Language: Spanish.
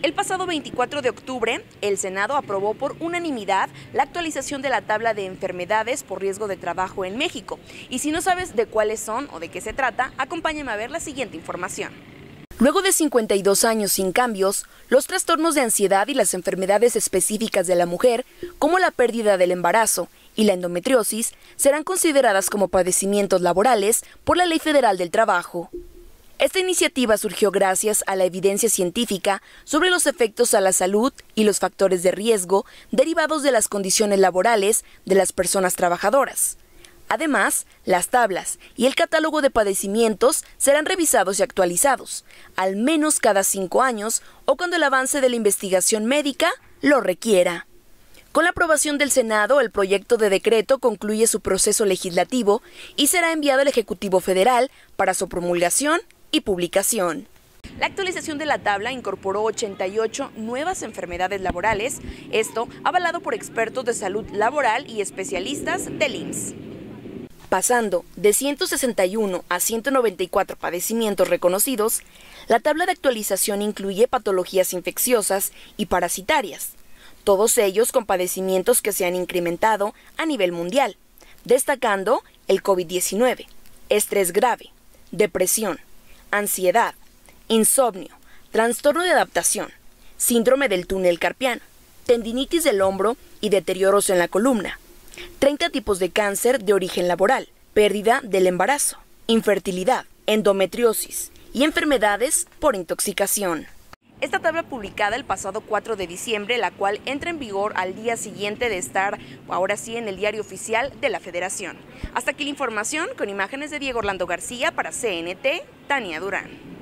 El pasado 24 de octubre, el Senado aprobó por unanimidad la actualización de la tabla de enfermedades por riesgo de trabajo en México. Y si no sabes de cuáles son o de qué se trata, acompáñame a ver la siguiente información. Luego de 52 años sin cambios, los trastornos de ansiedad y las enfermedades específicas de la mujer, como la pérdida del embarazo y la endometriosis, serán consideradas como padecimientos laborales por la Ley Federal del Trabajo. Esta iniciativa surgió gracias a la evidencia científica sobre los efectos a la salud y los factores de riesgo derivados de las condiciones laborales de las personas trabajadoras. Además, las tablas y el catálogo de padecimientos serán revisados y actualizados, al menos cada cinco años o cuando el avance de la investigación médica lo requiera. Con la aprobación del Senado, el proyecto de decreto concluye su proceso legislativo y será enviado al Ejecutivo Federal para su promulgación y publicación. La actualización de la tabla incorporó 88 nuevas enfermedades laborales, esto avalado por expertos de salud laboral y especialistas del IMSS. Pasando de 161 a 194 padecimientos reconocidos, la tabla de actualización incluye patologías infecciosas y parasitarias, todos ellos con padecimientos que se han incrementado a nivel mundial, destacando el COVID-19, estrés grave, depresión, ansiedad, insomnio, trastorno de adaptación, síndrome del túnel carpiano, tendinitis del hombro y deterioros en la columna, 30 tipos de cáncer de origen laboral, pérdida del embarazo, infertilidad, endometriosis y enfermedades por intoxicación. Esta tabla publicada el pasado 4 de diciembre, la cual entra en vigor al día siguiente de estar, ahora sí, en el diario oficial de la Federación. Hasta aquí la información con imágenes de Diego Orlando García para CNT, Tania Durán.